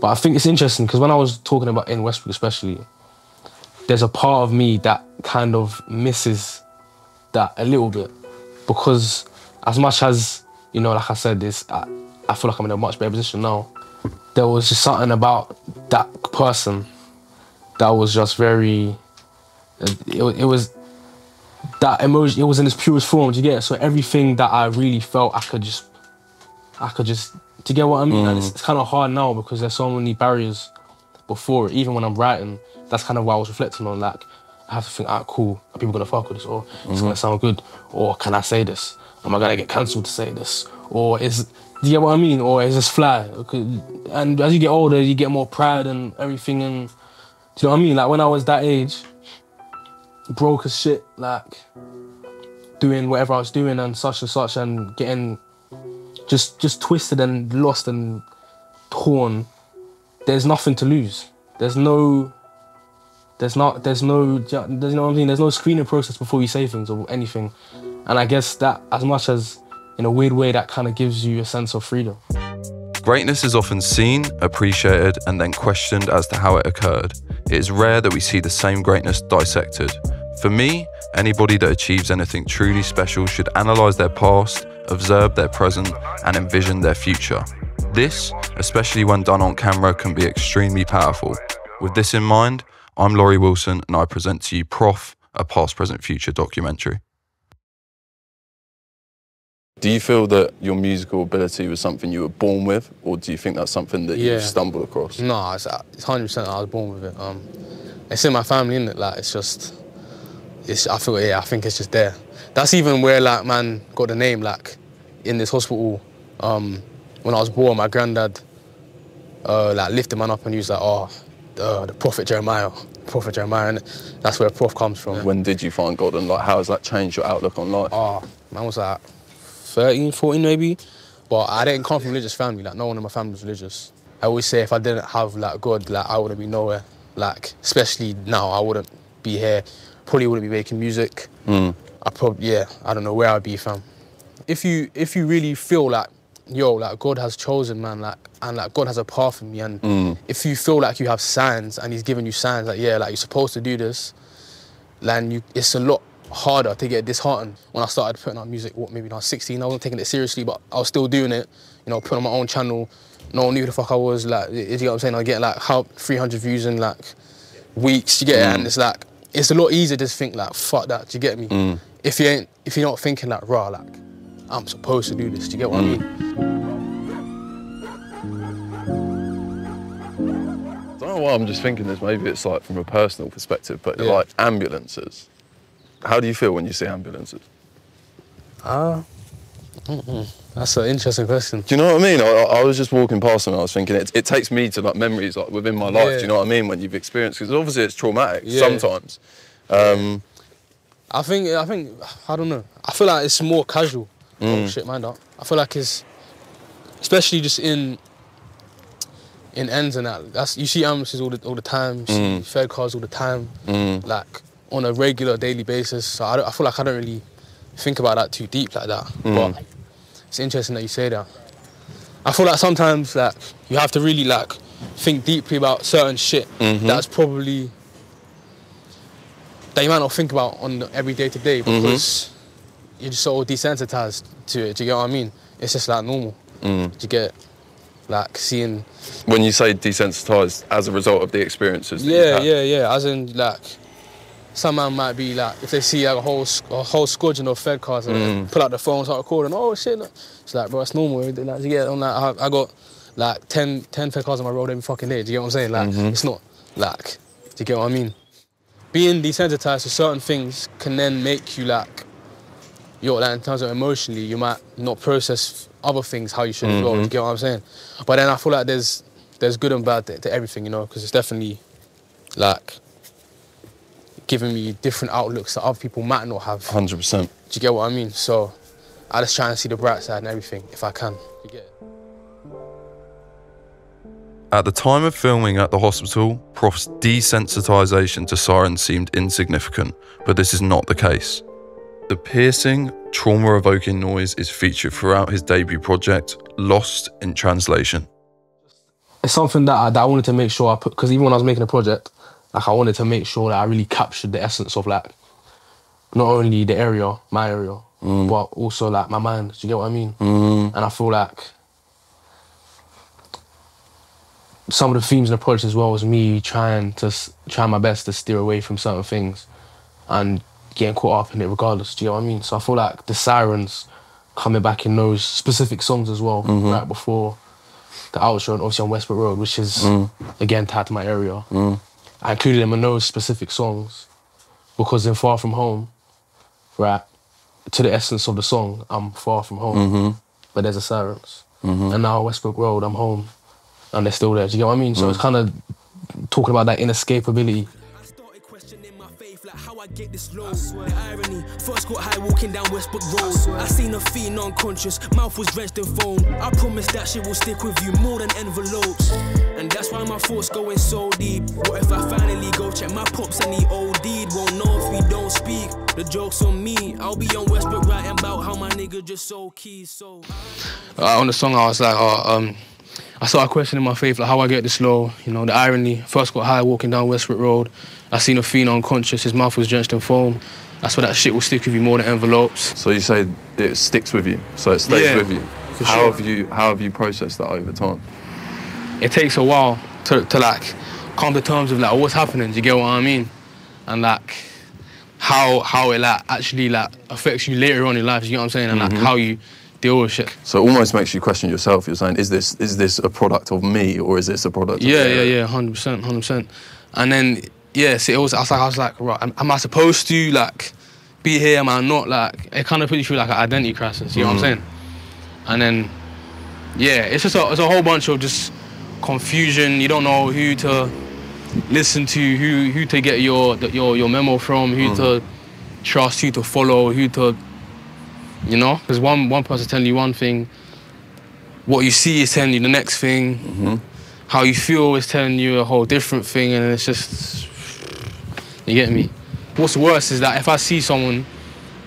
But I think it's interesting because when I was talking about in Westbrook, especially, there's a part of me that kind of misses that a little bit because as much as you know, like I said, this I, I feel like I'm in a much better position now. There was just something about that person that was just very. It, it was that emotion. It was in its purest form. Do you get it? So everything that I really felt, I could just, I could just. Do you get what I mean? And it's, it's kind of hard now because there's so many barriers before. it. Even when I'm writing, that's kind of what I was reflecting on. Like, I have to think, ah, cool. Are people gonna fuck with this? Or it's gonna sound good? Or can I say this? Am I gonna get cancelled to say this? Or is do you get what I mean? Or is this fly? And as you get older, you get more pride and everything. And do you know what I mean? Like when I was that age, broke as shit, like doing whatever I was doing and such and such, and getting just just twisted and lost and torn. There's nothing to lose. There's no. There's not. There's no. There's you know what I mean. There's no screening process before you say things or anything, and I guess that as much as in a weird way that kind of gives you a sense of freedom. Greatness is often seen, appreciated, and then questioned as to how it occurred. It is rare that we see the same greatness dissected. For me, anybody that achieves anything truly special should analyse their past, observe their present, and envision their future. This, especially when done on camera, can be extremely powerful. With this in mind, I'm Lawrie Wilson, and I present to you Proph, a past, present, future documentary. Do you feel that your musical ability was something you were born with, or do you think that's something that Yeah. you stumbled across? No, it's it's hundred percent. I was born with it. Um, it's in my family, is it? Like it's just, it's. I feel yeah. I think it's just there. That's even where like man got the name. Like in this hospital, um, when I was born, my granddad, uh, like lifted man up and he was like, oh, the, the prophet Jeremiah, prophet Jeremiah, and that's where Proph comes from. When did you find God, and like how has that changed your outlook on life? Oh, man was like 13, 14 maybe. But I didn't come from a religious family. Like no one in my family was religious. I always say if I didn't have like God, like I wouldn't be nowhere. Like especially now, I wouldn't be here. Probably wouldn't be making music. Mm. I probably yeah, I don't know where I'd be from. If you if you really feel like yo like God has chosen man like and like God has a path for me and mm. if you feel like you have signs and He's giving you signs like yeah like you're supposed to do this then you, it's a lot harder to get disheartened. When I started putting out music, what maybe when I was 16, I wasn't taking it seriously, but I was still doing it. You know, putting on my own channel. No one knew who the fuck I was. Like, you get what I'm saying? I get like how 300 views in like weeks. You get it, mm. and it's like it's a lot easier to just think like fuck that. Do you get me? If you ain't, if you're not thinking like raw, like I'm supposed to do this. Do you get what I mean? I don't know why I'm just thinking this. Maybe it's like from a personal perspective, but Yeah. like ambulances. How do you feel when you see ambulances? Ah, that's an interesting question. Do you know what I mean? I, I was just walking past them and I was thinking it, it takes me to like memories like within my life. Do you know what I mean? When you've experienced, because obviously it's traumatic Yeah. sometimes. Um, I think I think I don't know. I feel like it's more casual. Mm. Oh shit, mind up. I feel like it's especially just in in ends and that. That's you see ambulances all the all the time. You see mm. fed cars all the time. Mm. Like on a regular daily basis. So I, don't, I feel like I don't really think about that too deep like that. Mm. But it's interesting that you say that. I feel like sometimes like you have to really like think deeply about certain shit mm-hmm. that's probably that you might not think about on every day to day mm-hmm. because you're just so desensitized to it. Do you get what I mean? It's just like normal. Mm. Do you get like seeing? when you say desensitized as a result of the experiences. Yeah, yeah, yeah. As in like. Some man might be like, if they see like a whole a whole squadron of Fed cars and Mm. pull out the phone, start recording. Oh shit! look." It's like, bro, it's normal. Like, you get on that. I, I got like 10, 10 Fed cars on my road every fucking day. Do you get what I'm saying? Like, Mm-hmm. it's not like. Do you get what I mean? Being desensitized to certain things can then make you like, yo, like in terms of emotionally, you might not process other things how you should as well. Do you get what I'm saying? But then I feel like there's there's good and bad to, to everything, you know, because it's definitely like giving me different outlooks that other people might not have. 100%. Do you get what I mean? So I just try and see the bright side and everything if I can. You get it? At the time of filming at the hospital, Proph's desensitization to sirens seemed insignificant, but this is not the case. The piercing, trauma evoking noise is featured throughout his debut project, Lost in Translation. it's something that I, that I wanted to make sure I put because even when I was making a project, like I wanted to make sure that I really captured the essence of like not only the area, my area, mm. but also like my mind. Do you get what I mean? Mm. And I feel like some of the themes in the project as well was me trying to try my best to steer away from certain things and getting caught up in it regardless. Do you get what I mean? So I feel like the sirens coming back in those specific songs as well, mm-hmm. right before the outro and obviously on Westbrook Road, which is mm. again tied to my area. Mm. I included them in those specific songs because in Far From Home, right, to the essence of the song, I'm far from home, mm-hmm. but there's a sirens. Mm-hmm. And now Westbrook Road, I'm home, and they're still there. Do you get what I mean? So it's mm. kind of talking about that inescapability. How I get this low. The irony, first got high walking down Westbrook Road. I seen a fiend unconscious, mouth was drenched in foam. I promise that shit will stick with you more than envelopes. And that's why my thoughts going so deep. What if I finally go check my pops and he OD'd? Won't know if we don't speak. The joke's on me. I'll be on Westbrook writing about how my nigga just sold keys. So. uh, on the song, I was like, oh, um, I started questioning my faith, like how I get this low. You know, the irony. First got high walking down Westbrook Road. I seen a fiend unconscious. His mouth was drenched in foam. That's where that shit will stick with you more than envelopes. So you say it sticks with you, so it stays Yeah, with you. for How sure. have you how have you processed that over time? It takes a while to, to like come to terms with like what's happening. Do you get what I mean? And like how how it like actually like affects you later on in life. You get what I'm saying? And like mm-hmm. how you deal with shit. So it almost makes you question yourself. You're saying, is this is this a product of me or is this a product? Yeah, of yeah, yeah, hundred percent, hundred percent. And then yeah, see, it was. I was like, I was like, right, am, am I supposed to like be here? Am I not? Like, it kind of put you through like an identity crisis. You know what I'm mm. saying? And then yeah, it's just a, it's a whole bunch of just confusion. You don't know who to listen to, who who to get your your your memo from, who mm. to trust, who to follow, who to you know, because one one person telling you one thing, what you see is telling you the next thing mm-hmm. how you feel is telling you a whole different thing, and it's just you get me. What's worse is that if I see someone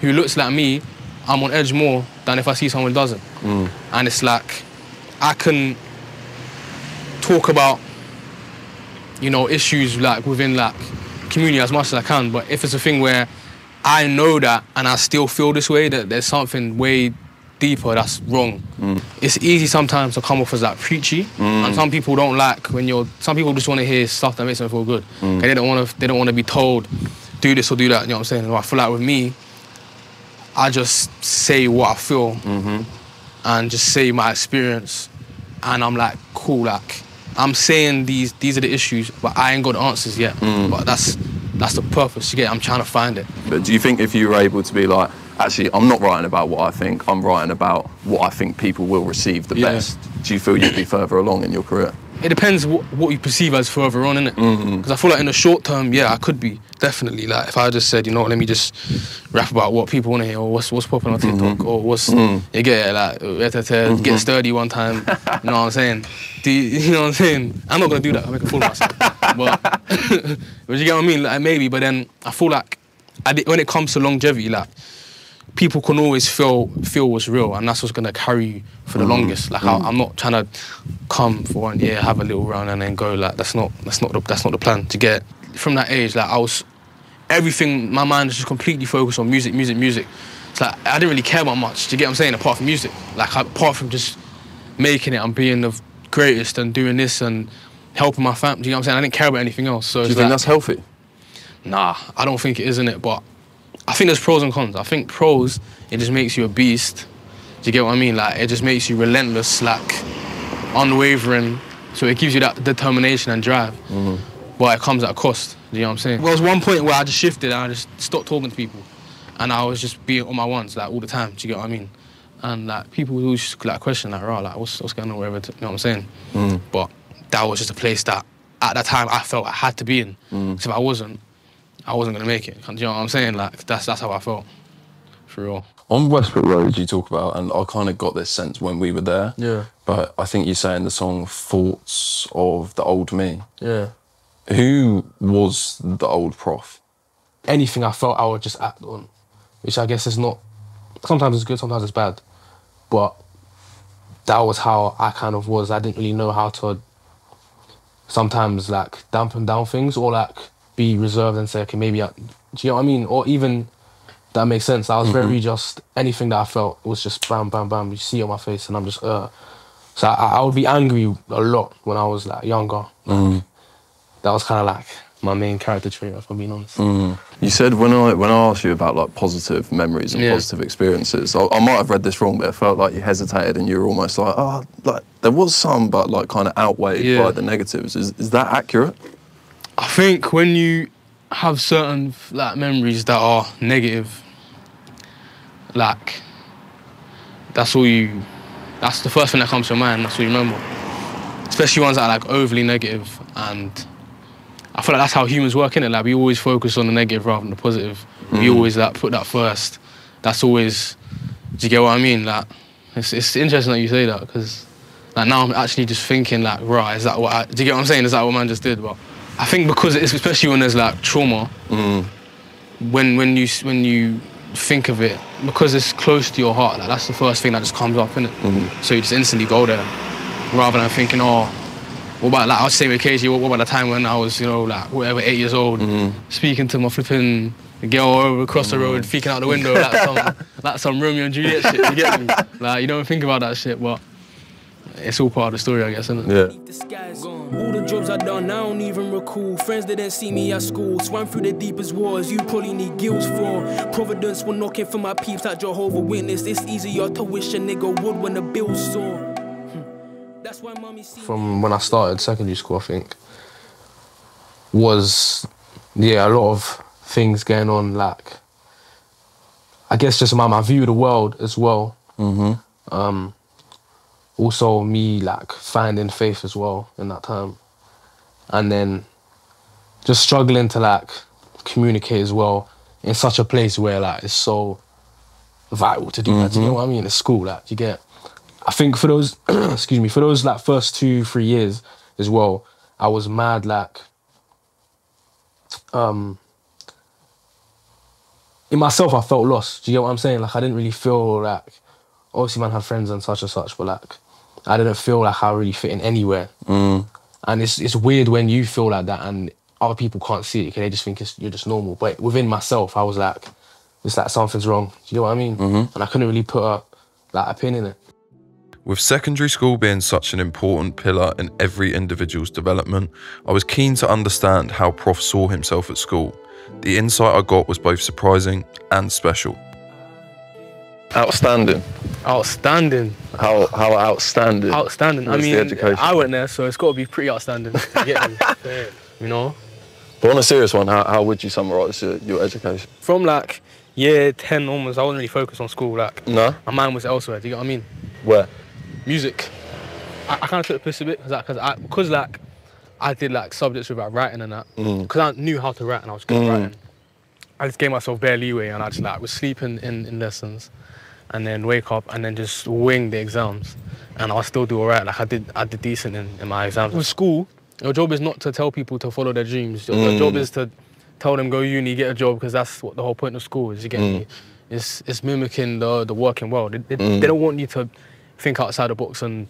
who looks like me, I'm on edge more than if I see someone who doesn't. Mm. And it's like I can talk about you know issues like within like community as much as I can, but if it's a thing where I know that and I still feel this way, that there's something way deeper that's wrong. Mm. It's easy sometimes to come off as like preachy, mm. and some people don't like when you're. Some people just want to hear stuff that makes them feel good. Okay, they don't want to. They don't want to be told, do this or do that. You know what I'm saying? And I feel like with me, I just say what I feel, mm-hmm. and just say my experience, and I'm like, cool, like. I'm saying these these are the issues, but I ain't got the answers yet. But that's that's the purpose. You get? I'm trying to find it. But do you think if you were able to be like, actually, I'm not writing about what I think, I'm writing about what I think people will receive the Yeah. best, do you feel you'd be further along in your career? it depends what, what you perceive as further on, innit? Mm-hmm. Because I feel like in the short term, yeah, I could be definitely like if I just said, you know, let me just rap about what people want to hear or what's what's popping on mm-hmm. TikTok or what's mm-hmm. you get it, like uh, ta- get sturdy one time. you know what I'm saying? Do you, you know what I'm saying? I'm not gonna do that. I'm making a fool of myself. But but you get what I mean? Like maybe, but then I feel like I, di- when it comes to longevity, like people can always feel feel what's real, and that's what's gonna carry you for the mm. longest. Like I, mm. I'm not trying to come for one year, have a little run, and then go. Like that's not that's not the, that's not the plan. To get from that age, like I was everything. My mind is just completely focused on music, music, music. It's like I didn't really care about much. Do you get what I'm saying? Apart from music, like apart from just making it and being the greatest and doing this and helping my family. Do you know what I'm saying? I didn't care about anything else. So Do you think like, that's healthy? Nah, I don't think it is in it, but I think there's pros and cons. I think pros, it just makes you a beast. Do you get what I mean? Like it just makes you relentless, like unwavering. So it gives you that determination and drive. Mm-hmm. But it comes at a cost. Do you know what I'm saying? Well, there was one point where I just shifted and I just stopped talking to people. And I was just being on my ones, like all the time. Do you get what I mean? And like people who just like question like, right, like what's what's going on, whatever. You know what I'm saying? Mm. But that was just a place that at that time I felt I had to be in. Mm. So if I wasn't, I wasn't gonna make it. Do you know what I'm saying? Like that's that's how I felt. For real. On Westbrook Road, you talk about, and I kind of got this sense when we were there. Yeah. But I think you say in the song "Thoughts of the Old Me." Yeah. Who was the old Proph? Anything I felt I would just act on. Which I guess is not sometimes it's good, sometimes it's bad. But that was how I kind of was. I didn't really know how to sometimes like dampen down things or like be reserved and say, okay, maybe I, do you know what I mean? Or even that makes sense. I was mm-hmm. very just anything that I felt was just bam, bam, bam. You see it on my face, and I'm just uh. So I, I would be angry a lot when I was like younger. Like, That was kind of like my main character trait, if I'm being honest. Mm-hmm. You said when I when I asked you about like positive memories and Yeah. positive experiences, I, I might have read this wrong, but it felt like you hesitated and you were almost like, oh, like there was some, but like kind of outweighed Yeah. by the negatives. Is is that accurate? I think when you have certain like memories that are negative, like that's all you. That's the first thing that comes to your mind. That's what you remember. Especially ones that are like overly negative, and I feel like that's how humans work in it. Like we always focus on the negative rather than the positive. We mm. always like put that first. That's always. Do you get what I mean? Like it's it's interesting that you say that because like now I'm actually just thinking like right is that what I, do you get what I'm saying? Is that what man just did? But I think because it's especially when there's like trauma, mm. when when you when you think of it because it's close to your heart, like that's the first thing that just comes up, innit? Mm-hmm. So you just instantly go there rather than thinking, oh, what about like I was saying with Casey, what, what about the time when I was, you know, like whatever, eight years old, mm-hmm. speaking to my flipping girl over across the road, mm-hmm. peeking out the window like some like some Romeo and Juliet shit. You get me? Like you don't think about that shit, but it's all part of the story, I guess, isn't it? Yeah. All the jobs I done, I don't even recall. Friends that didn't see me at school, swam through the deepest waters. You probably need gills for. Providence were knocking for my peeps like Jehovah Witness. It's easier to wish a nigga would when the bills saw. From when I started secondary school, I think, was yeah a lot of things going on. Like, I guess just my my view of the world as well. Mm-hmm. Um, also me like finding faith as well in that time, and then just struggling to like communicate as well in such a place where like it's so vital to do that. Do you know what I mean? It's school, like you get. I think for those, excuse me, for those like first two, three years as well, I was mad like, um, in myself, I felt lost. Do you get what I'm saying? Like I didn't really feel like, obviously, man had friends and such and such, but like, I didn't feel like I really fit in anywhere. And it's it's weird when you feel like that and other people can't see it because they just think it's, you're just normal. But within myself, I was like, it's like something's wrong. Do you know what I mean? And I couldn't really put a like a pin in it. With secondary school being such an important pillar in every individual's development, I was keen to understand how Proph saw himself at school. The insight I got was both surprising and special. Outstanding. Outstanding, How how outstanding? outstanding. I mean. I went there, so it's got to be pretty outstanding. You you know, But on a serious one, how, how would you summarise your, your education? from like year ten onwards, I wasn't really focused on school. Like No. my mind was elsewhere. Do you get what I mean? Where? Music. I, I kind of took the piss a bit because like, cause I, because like I did like subjects without writing and that mm. because I knew how to write and I was good at mm. writing. I just gave myself bare leeway and I just like was sleeping in, in lessons and then wake up and then just wing the exams and I'll still do alright. Like I did I did decent in, in my exams. With school, your job is not to tell people to follow their dreams. Your, your job mm. is to tell them go uni, get a job because that's what the whole point of school is. You get me? It's it's mimicking the the working world. They, they, they don't want you to think outside the box and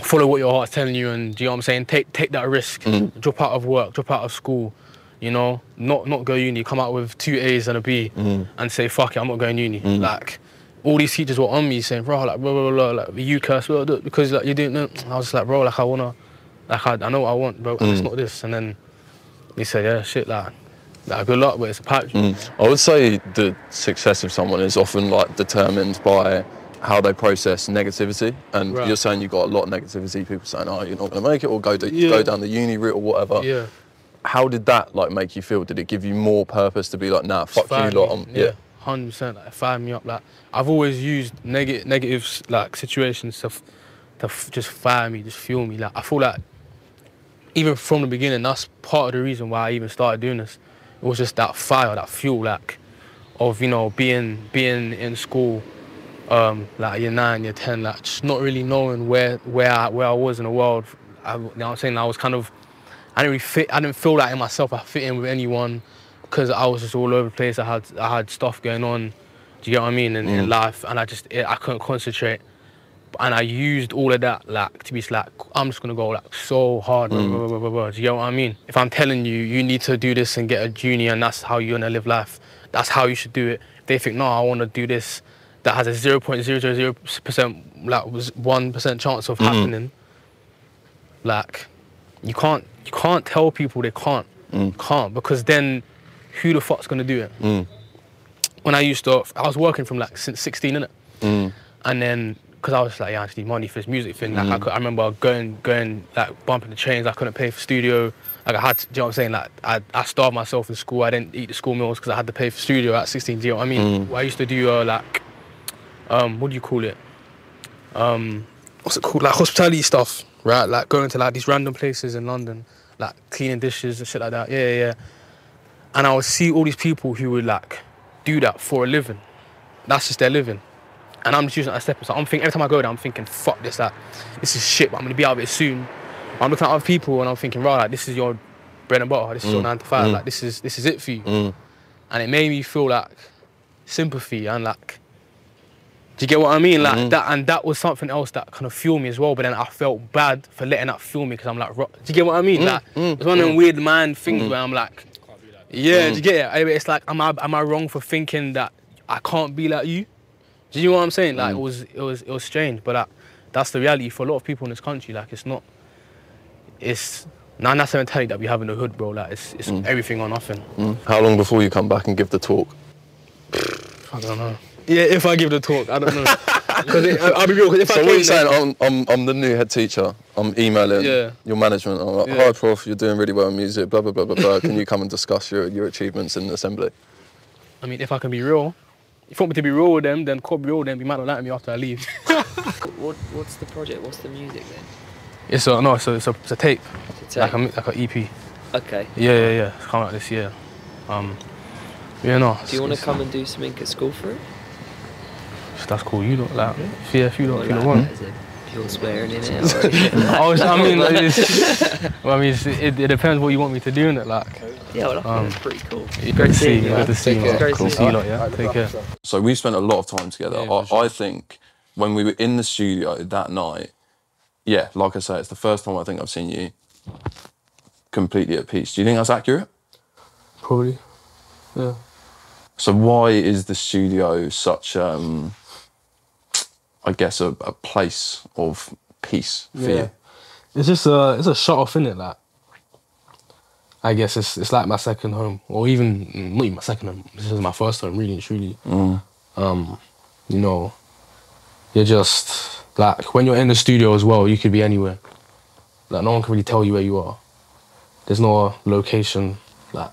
follow what your heart's telling you and do you know what I'm saying? Take take that risk. Mm-hmm. Drop out of work, drop out of school, you know, not not go uni, come out with two A's and a B mm-hmm. and say, fuck it, I'm not going uni. Mm-hmm. Like all these teachers were on me saying, bro, like blah blah blah, like you curse blah, blah, because like you didn't know. I was just like, bro, like I wanna like I, I know what I want, bro, and it's mm. not this. And then they said, Yeah, shit like like good luck, but it's a pipe dream. Mm. I would say the success of someone is often like determined by how they process negativity. And Right. you're saying you've got a lot of negativity, people saying, "Oh, you're not going to make it," or go to, Yeah. go down the uni route or whatever. Yeah. How did that like make you feel? Did it give you more purpose to be like, "Nah, fuck Fire you lot"? I'm, yeah, hundred percent. Like fire me up. Like I've always used negative, negative like situations to, f- to f- just fire me, just fuel me. Like I feel like even from the beginning, that's part of the reason why I even started doing this. It was just that fire, that fuel, like of you know being being in school, um, like year nine, year ten, like just not really knowing where where I, where I was in the world. I, you know what I'm saying? I was kind of I didn't really fit. I didn't feel like in myself I fit in with anyone because I was just all over the place. I had I had stuff going on. Do you get what I mean in, in life? And I just I couldn't concentrate. and I used all of that like to be like I'm just gonna go like so hard. Blah, blah, blah, blah, blah. Do you get what I mean? If I'm telling you you need to do this and get a junior and that's how you're gonna live life, that's how you should do it. They think no, I want to do this that has a 0.000% like was one percent chance of mm. happening. Like you can't you can't tell people they can't You can't because then who the fuck's gonna do it? Mm. When I used to, I was working from like since 16 in it, and then because I was like, yeah, I just need money for this music thing. Like I, could, I remember going going like bumping the chains. I couldn't pay for studio. Like I had, to, do you know what I'm saying? Like I, I starved myself in school. I didn't eat the school meals because I had to pay for studio at 16. Do you know what I mean? I used to do uh, like, um, what do you call it? Um, what's it called? Like hospitality stuff, right? Like going to like these random places in London, like cleaning dishes and shit like that. Yeah, yeah, yeah. And I would see all these people who would like do that for a living. That's just their living. And I'm just using that as a stepping stone. I'm thinking every time I go there, I'm thinking, fuck this, like, this is shit, but I'm gonna be out of it soon. I'm looking at other people and I'm thinking, right, like, this is your bread and butter, this is your nine to five, like this is this is it for you. And it made me feel like sympathy and like do you get what I mean? Like mm-hmm. that, and that was something else that kind of fueled me as well. But then I felt bad for letting that fuel me because I'm like, do you get what I mean? Mm, like mm, it's one of them mm. weird man things where I'm like, yeah, do you get it? It's like, am I am I wrong for thinking that I can't be like you? Do you know what I'm saying? Like it was it was it was strange, but like, that's the reality for a lot of people in this country. Like it's not, it's now that's the mentality that we have in the hood, bro. Like it's it's everything or nothing. How long before you come back and give the talk? I don't know. Yeah, if I give the talk, I don't know. Because I'll be real. 'cause if I So what are you saying? I'm, I'm, I'm the new head teacher. I'm emailing Yeah. your management. I'm like, Yeah. hi, Proph, you're doing really well in music, blah, blah, blah, blah, blah. Can you come and discuss your, your achievements in the assembly? I mean, if I can be real, if you want me to be real with them, then cool, be real with them. You might not like me after I leave. What, what's the project? What's the music then? it's a no, it's a, it's a, it's a tape, It's like a a like a EP. okay. Yeah, yeah, yeah. It's coming out this year. Um, yeah, no. Do you want to come and do something at school for it? It's- That's cool. You don't like, yeah, if you don't, Or if you like don't want. that as a swearing in it? Or, I, was, I mean, it's, well, I mean, it's, it, it depends what you want me to do in it. Like, yeah, well, I think Um, that's pretty cool. great to see you. man. Good to see you. Take man. care. See you lot. Yeah. Take care. So we've spent a lot of time together. Yeah, for I, sure. I think when we were in the studio that night, yeah, like I say, it's the first time I think I've seen you completely at peace. Do you think that's accurate? Probably. Yeah. So why is the studio such, um, I guess, a, a place of peace for you? It's just a it's a shut off in it. Like, I guess it's it's like my second home, or even mm, not even my second home. This is my first home, really and truly. Um, you know, you're just like when you're in the studio as well. You could be anywhere. Like no one can really tell you where you are. There's no location. Like,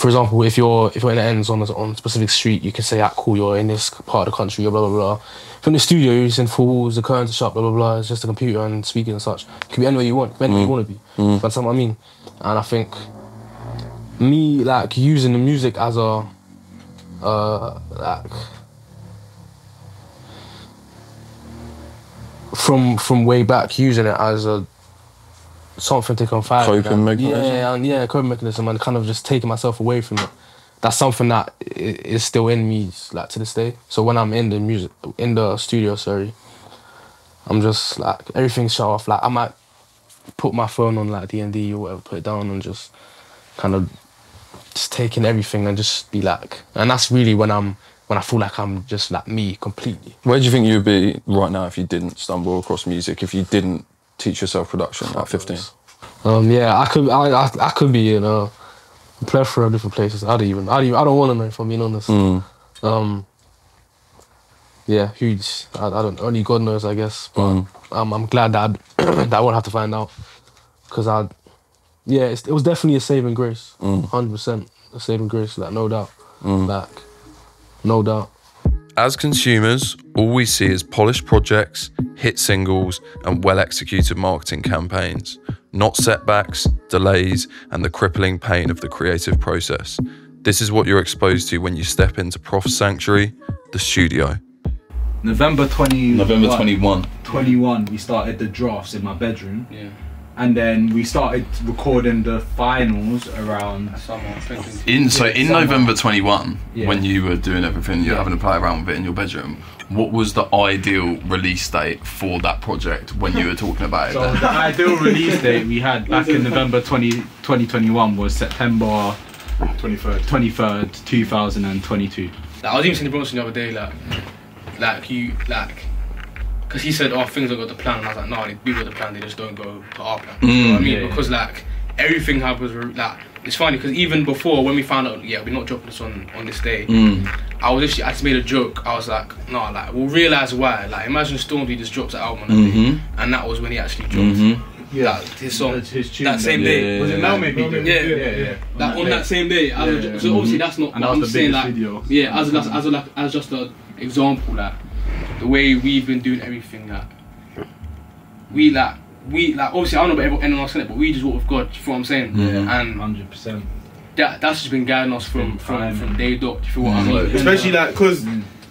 for example, if you're if you're in the ends on a, on a specific street, you can say, "Ah, cool, you're in this part of the country." Blah blah blah. From the studio, you're four walls, the curtains are shut, blah blah blah. It's just a computer and speaking and such. You can be anywhere you want, anywhere you want to be. That's what I mean. And I think me like using the music as a uh like from from way back using it as a something to confide in Coping and- mechanism? Yeah, and yeah, coping mechanism and kind of just taking myself away from it. That's something that is still in me like to this day. So when I'm in the music in the studio, sorry, I'm just like everything's shut off. Like I might put my phone on like D and D or whatever, put it down and just kind of just taking everything and just be like, and that's really when I'm when I feel like I'm just like me completely. Where do you think you'd be right now if you didn't stumble across music, if you didn't teach yourself production at 15? Um, yeah, I could, I, I, I could be in a plethora of different places. I don't even, I don't even, I don't want to know if I'm being honest. Um, yeah, huge. I, I don't, only God knows, I guess. But um, I'm glad that I, that I won't have to find out because I, yeah, it's, it was definitely a saving grace, hundred percent a saving grace, like no doubt, like no doubt. As consumers, all we see is polished projects, hit singles, and well executed marketing campaigns, not setbacks, delays, and the crippling pain of the creative process. This is what you're exposed to when you step into Proph Sanctuary, the studio. November 20. November 21. 21, we started the drafts in my bedroom. Yeah. And then we started recording the finals around. In so in summer. November 21, Yeah. when you were doing everything, you're Yeah. having to play around with it in your bedroom. What was the ideal release date for that project when you were talking about it? So the ideal release date we had back in November 20, 2021 was September 23rd. 23rd, 2022. Like, I was even saying to Bronson the other day, like, like you, like, because he said, "Oh, things don't go to plan," and I was like, "No, they do go to plan. They just don't go to our plan." you know what I Mm, mean? yeah, yeah. because like everything happens. Like, it's funny because even before when we found out, yeah, we're not dropping this on on this day. Mm. I was actually, I just made a joke. I was like, "No, like, we'll realize why." Like, imagine Stormzy just drops an album on that day, Mhm. and that was when he actually dropped. Mhm. Yeah. Like, his song. His tune that same then. day. Was it Yeah. Mel maybe? Mel did? Yeah. yeah, yeah. Like on that same day, as a- Yeah, yeah. so obviously that's not. And what that I'm the saying, biggest like, video. yeah, as a, as a, like, as just an example, like the way we've been doing everything, like we like we like obviously I don't know about everyone anyone else in it, but we just walk with God. You feel what I'm saying? Yeah. And 100%. that that's just been guiding us from from, from day dot. You feel what I mm. mean? Especially like, because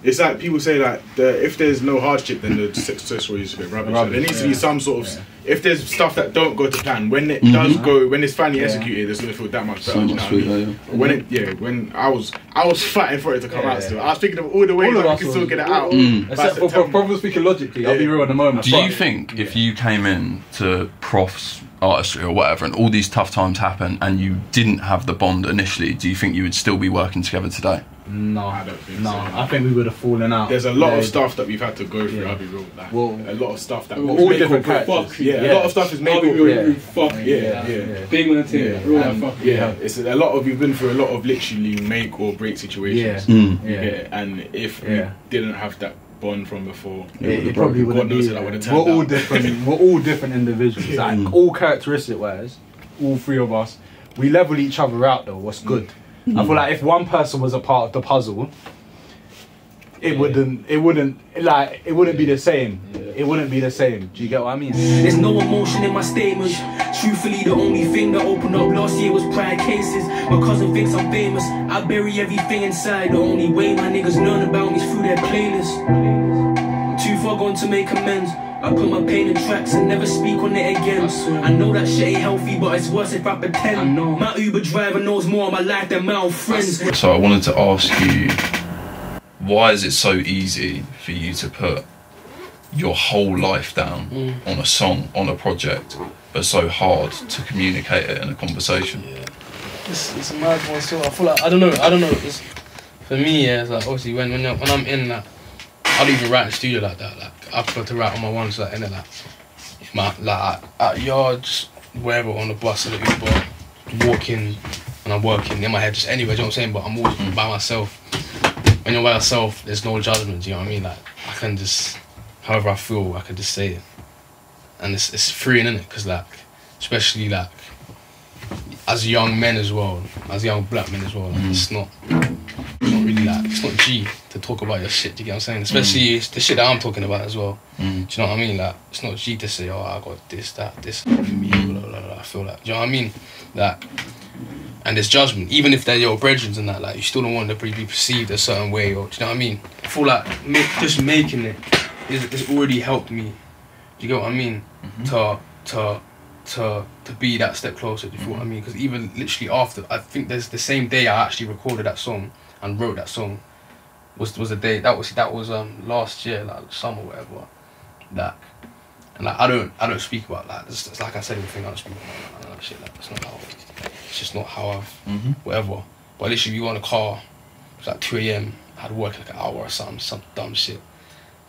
it's like people say that the, if there's no hardship, then the success story is a bit rubbish. So Rubbish, there needs to be some sort of, if there's stuff that don't go to plan, when it does go, when it's finally Yeah. executed, it's gonna feel that much better. So do you much know what I sweeter, mean? When it, yeah, when I was, I was fighting for it to come Yeah. out still. I was thinking of all the ways All of that we us can still get it out. Mm. by Except for, for probably speaking logically, I'll be Yeah. real at the moment. Do but- you think if you came in to Proph's artistry or whatever, and all these tough times happen, and you didn't have the bond initially, do you think you would still be working together today? No, I don't think no. so. I think we would have fallen out. There's a lot Yeah. of stuff that we've had to go through. Yeah. I'll be real. Like, Well, a lot of stuff that we're was all different break. characters. Yeah, Yeah. a lot of stuff is made I'll be or real, break. fuck Yeah, yeah, yeah. Big man thing, Yeah. real And- fuck Yeah, it's a lot of we've been through a lot of literally make or break situations. Yeah. Mm. Yeah. And if Yeah. we didn't have that bond from before, it, it probably wouldn't knows be. how that would have We're turned all different. we're all different individuals. Like all characteristic wise, all three of us, we level each other out though. What's good? I feel like if one person was a part of the puzzle, it wouldn't. It wouldn't like. It wouldn't be the same. It wouldn't be the same. Do you get what I mean? There's no emotion in my statements. Truthfully, the only thing that opened up last year was pride cases. My cousin thinks I'm famous. I bury everything inside. The only way my niggas learn about me is through their playlist. Far gone to make amends. I put my pain in tracks and never speak on it again. I know that shit ain't healthy, but it's worse if I pretend. I know. My Uber driver knows more of my life than my old friends. So I wanted to ask you, why is it so easy for you to put your whole life down mm. on a song, on a project, but so hard to communicate it in a conversation? It's, it's a mad one. So I feel like I don't know. I don't know. It's, for me, yeah, it's like obviously when when, when I'm in that, I don't even write in studio like that. Like I prefer to write on my ones like in it like my like at, yards, wherever on the bus or the Uber, walking and I'm working in my head just anywhere. Do you know what I'm saying? But I'm always mm. by myself. When you're by yourself, there's no judgment. Do you know what I mean? Like I can just, however I feel, I can just say it, and it's it's freeing in it because like, especially like as young men as well, as young black men as well, like, mm. it's not, it's not like, it's not G to talk about your shit. Do you get what I'm saying? Especially mm. it's the shit that I'm talking about as well. Mm. Do you know what I mean? Like, it's not G to say, oh, I got this, that, this, for me, blah, blah, blah. I feel like, do you know what I mean? Like, and there's judgment, even if they're your brethren and that, like, you still don't want to be perceived a certain way, or do you know what I mean? I feel like make, just making it is, is already helped me. Do you get what I mean? Mm-hmm. To, to, to, to be that step closer. Do you feel what I mm-hmm. mean? Because even literally after, I think there's the same day I actually recorded that song and wrote that song was was the day that was that was um last year like summer whatever that and like I don't I don't speak about like this it's like I said everything I don't speak about that shit like that's not how it's just not how I've Mhm. whatever. But literally we were in a car it was like 2 a.m I had work like an hour or something some dumb shit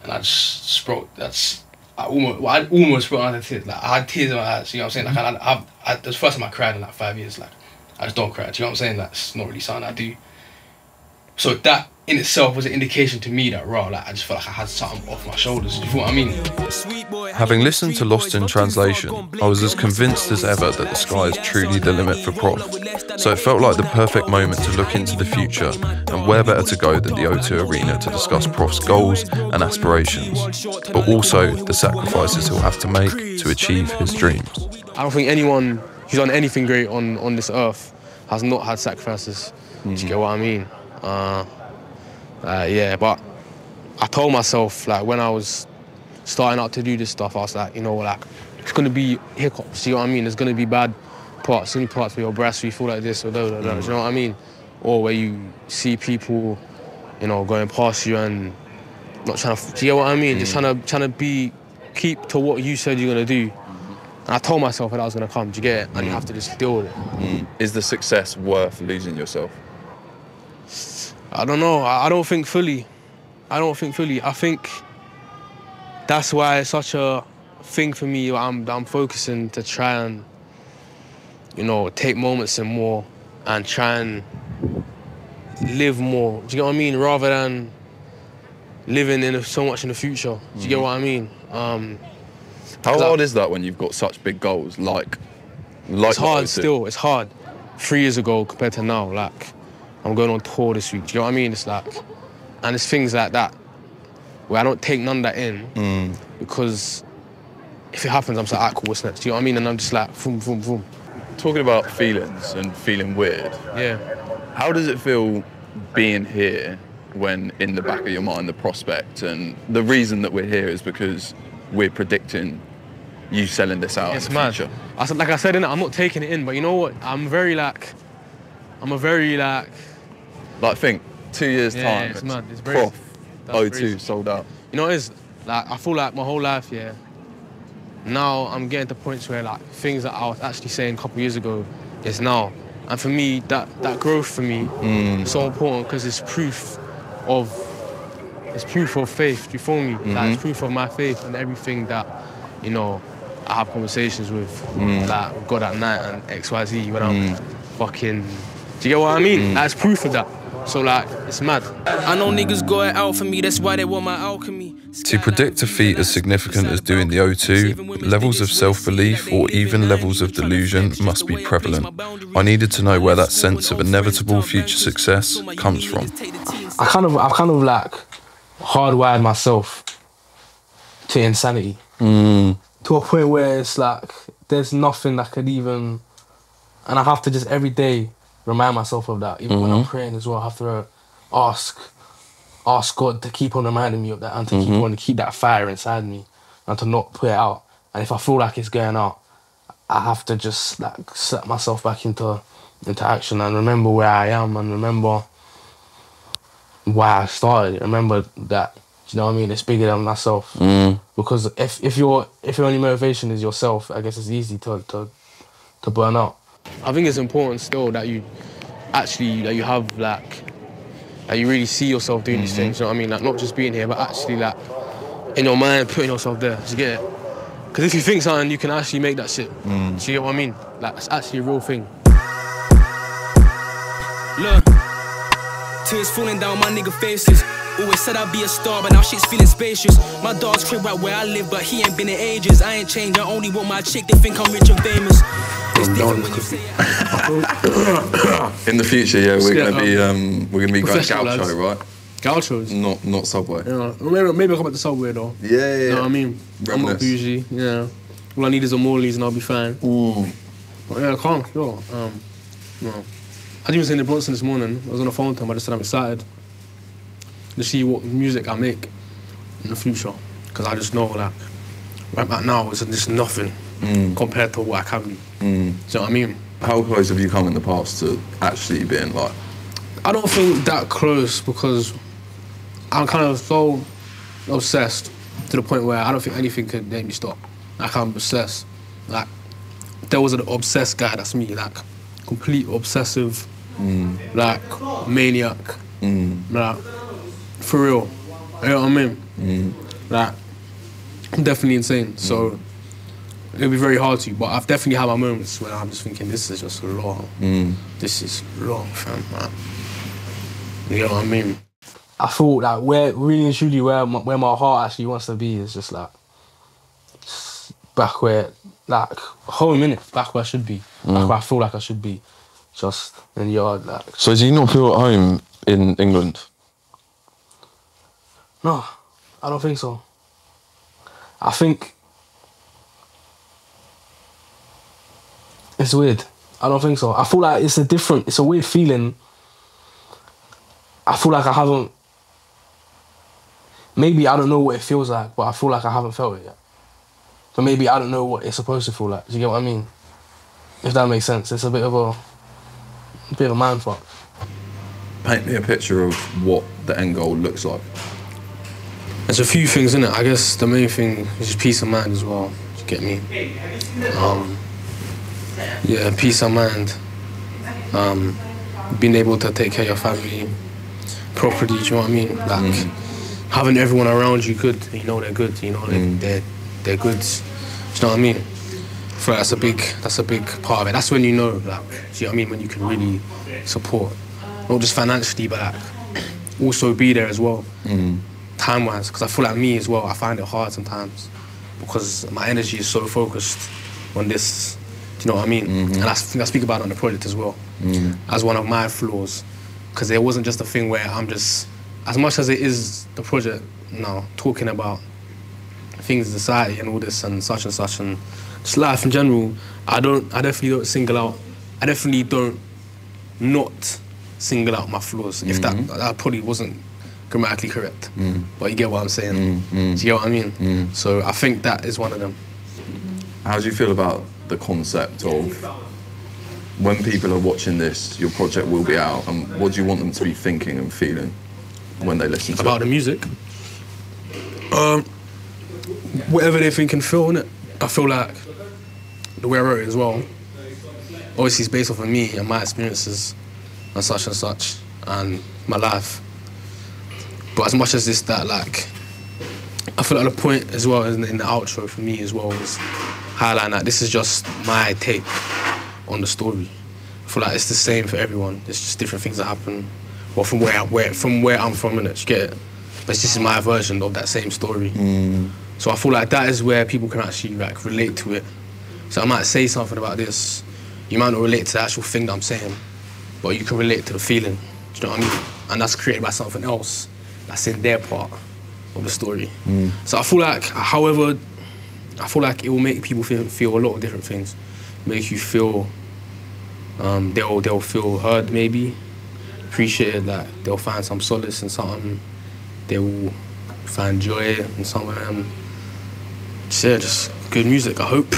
and I just spoke that's I almost well, I almost spoke out tears like I had tears in my eyes you know what I'm saying? Like I, I, I, I the first time I cried in like five years like I just don't cry do you know what I'm saying? Like not really something I do so that in itself was an indication to me that raw, like I just felt like I had something off my shoulders. Do you feel what I mean? Having listened to Lost in Translation, I was as convinced as ever that the sky is truly the limit for Proph. So it felt like the perfect moment to look into the future, and where better to go than the O2 Arena to discuss Proph's goals and aspirations, but also the sacrifices he'll have to make to achieve his dreams. I don't think anyone who's done anything great on, on this earth has not had sacrifices. Do you get what I mean? Uh, uh, yeah, but I told myself like when I was starting out to do this stuff, I was like, you know, like it's gonna be hiccups. You know what I mean? There's gonna be bad parts, any parts where your breast, you feel like this or da da. You know what I mean? Or where you see people, you know, going past you and not trying to. Do you get what I mean? Just trying to trying to be keep to what you said you're gonna do. And I told myself that I was gonna come. Do you get it? And you have to just deal with it. Is the success worth losing yourself? I don't know. I, I don't think fully. I don't think fully. I think that's why it's such a thing for me. I'm I'm focusing to try and you know take moments and more and try and live more. Do you get what I mean? Rather than living in the, so much in the future. Do you get what I mean? Um, How 'Cause I- hard is that when you've got such big goals? Like, like it's hard still. It's hard. Three years ago compared to now, like I'm going on tour this week. Do you know what I mean? It's like, and it's things like that where I don't take none of that in because if it happens, I'm just like, ah, cool, what's next? Do you know what I mean? And I'm just like, boom, boom, boom. Talking about feelings and feeling weird, Yeah. how does it feel being here when in the back of your mind the prospect and the reason that we're here is because we're predicting you selling this out It's in the mad. future? I like I said, I'm not taking it in, but you know what? I'm very like, I'm a very like, Like, think two years Yeah, time, it's mad. It's crazy. Proph, That's O2 sold out. you know, it's like I feel like my whole life, yeah. Now I'm getting to points where like things that I was actually saying a couple years ago is now, and for me that that growth for me is so important because it's proof of it's proof of faith. Do you feel me? Like it's mm-hmm. proof of my faith and everything that you know I have conversations with mm. like with God at night and X Y Z when I'm mm. fucking. Do you get what I mean? That's proof of that. So like it's mad. I know niggas go out for me, that's why they want my alchemy. To predict a feat as significant as doing the O2, levels of self belief or even levels of delusion must be prevalent. I needed to know where that sense of inevitable future success comes from. Mm. I kind of, I've kind of like hardwired myself to insanity to a point where it's like there's nothing that could even, and I have to just every day remind myself of that. Even when I'm mm-hmm. praying as well, I have to ask, ask God to keep on reminding me of that and to keep mm-hmm. on to keep that fire inside me and to not put it out. And if I feel like it's going out, I have to just like set myself back into into action and remember where I am and remember why I started. Remember that. You know what I mean? It's bigger than myself. Mm-hmm. Because if if your if your only motivation is yourself, I guess it's easy to to to burn out. I think it's important still that you actually that you have like that you really see yourself doing these mm-hmm. things. You know what I mean? Like not just being here, but actually like in your mind putting yourself there. Do you get it? Because if you think something, you can actually make that shit. Mm. Do you get what I mean? Like it's actually a real thing. Look, tears falling down my nigga faces. Always said I'd be a star, but now shit's feeling spacious. My dog's crib right where I live, but he ain't been in ages. I ain't changed, I only want my chick they think I'm rich and famous. It's different when you say In the future, yeah, we're gonna be um, we're gonna be going gaucho, lads. right? Gauchos. Not not subway. Yeah, maybe, maybe I'll come back to Subway though. Yeah, yeah. You know what I mean? I'm not bougie, yeah. All I need is a Morley's and I'll be fine. Ooh. But yeah, calm, sure. Um, no. I didn't even say to Bronson this morning. I was on the phone to him. I just said I'm excited to see what music I make in the future. Because I just know, that right about now, it's just nothing Mm. compared to what I can be. Mm. Do you know what I mean? How close have you come in the past to actually being like? I don't think that close because I'm kind of so obsessed to the point where I don't think anything can make me stop. Like I'm obsessed. Like there was an obsessed guy. That's me. Like complete obsessive. Mm. Like maniac. Like for real. You know what I mean? Like I'm definitely insane. So it'll be very hard to. But I've definitely had my moments where I'm just thinking this is just long. Mm. This is long, fam. Man. You know what I mean? I feel like where really and truly where my, where my heart actually wants to be is just like back where like home in it, back where I should be, back mm. where I feel like I should be, just in the yard. Like So do you not feel at home in England? no, I don't think so. I think it's weird. I don't think so. I feel like it's a different, it's a weird feeling. I feel like I haven't. Maybe I don't know what it feels like, but I feel like I haven't felt it yet. but maybe I don't know what it's supposed to feel like. Do you get what I mean? If that makes sense, it's a bit of a, a bit of a mind fuck. Paint me a picture of what the end goal looks like. There's a few things in it. I guess the main thing is just peace of mind as well. Do you get me? Um, yeah, peace of mind. Um, being able to take care of your family properly. Do you know what I mean? Like mm. having everyone around you good. You know they're good. You know they, mm. they're they're good. Do you know what I mean? Like that's a big that's a big part of it. That's when you know, like, do you know what I mean? When you can really support, not just financially, but like also be there as well mm. time wise because I feel like me as well I find it hard sometimes because my energy is so focused on this do you know what I mean? Mm-hmm. And I think I speak about it on the project as well. Mm-hmm. As one of my flaws because it wasn't just a thing where I'm just as much as it is the project now talking about things in society and all this and such and such and just life in general I don't I definitely don't single out I definitely don't not single out my flaws if that mm-hmm. that probably wasn't grammatically correct. Mm. But you get what I'm saying? Do you get what I mean? So I think that is one of them. How do you feel about the concept of when people are watching this, your project will be out, and what do you want them to be thinking and feeling when they listen to about it? the music? Um whatever they think and feel in it I feel like the way I wrote it as well. Obviously it's based off of me and my experiences and such and such and my life. But as much as this that like I feel like the point as well in, in the outro for me as well was highlighting that this is just my take on the story. I feel like it's the same for everyone. It's just different things that happen. Well, from where I, where from where I'm from, innit? You get it? But this is my version of that same story. Mm. So I feel like that is where people can actually like relate to it. So I might say something about this. You might not relate to the actual thing that I'm saying, but you can relate to the feeling. Do you know what I mean? And that's created by something else that's in their part of the story. Mm. So I feel like, however, I feel like it will make people feel, feel a lot of different things. Make you feel um, they'll they'll feel heard maybe, appreciated that they'll find some solace in something. They will find joy in something. Um, just, yeah, just good music. I hope.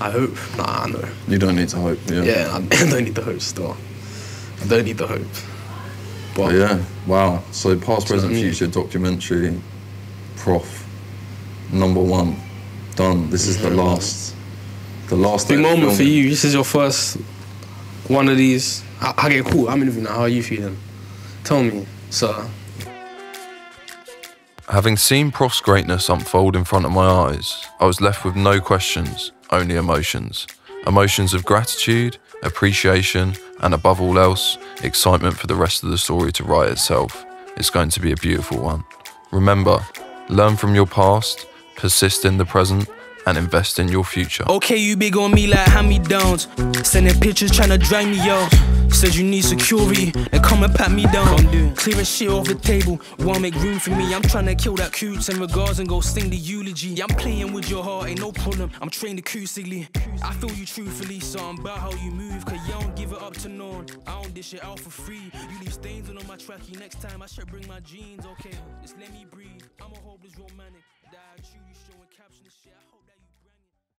I hope. Nah, I know. You don't need to hope. Yeah. Yeah, I don't need the hope still. I don't need the hope. But But yeah. Wow. So past, present, future documentary, Proph, number one, done. This is the last, the last big moment for you. This is your first one of these. I, I get cool. I'm interviewing now. How are you feeling? Tell me, sir. Having seen Proph's greatness unfold in front of my eyes, I was left with no questions, only emotions. Emotions of gratitude, appreciation, and above all else, excitement for the rest of the story to write itself. It's going to be a beautiful one. Remember, learn from your past, persist in the present, and invest in your future. Okay, you big on me like hand me downs. Sending pictures trying to drag me out. Said you need security, then come and pat me down. Clearing shit off the table, wanna make room for me. I'm trying to kill that coots and regards and go sing the eulogy. Yeah, I'm playing with your heart, ain't no problem. I'm trained acoustically. I feel you truthfully, so I'm about how you move. Cause you don't give it up to no one. I don't dish it out for free. You leave stains all on my tracky. Next time I should bring my jeans, okay? Just let me breathe. I'm a hopeless romantic.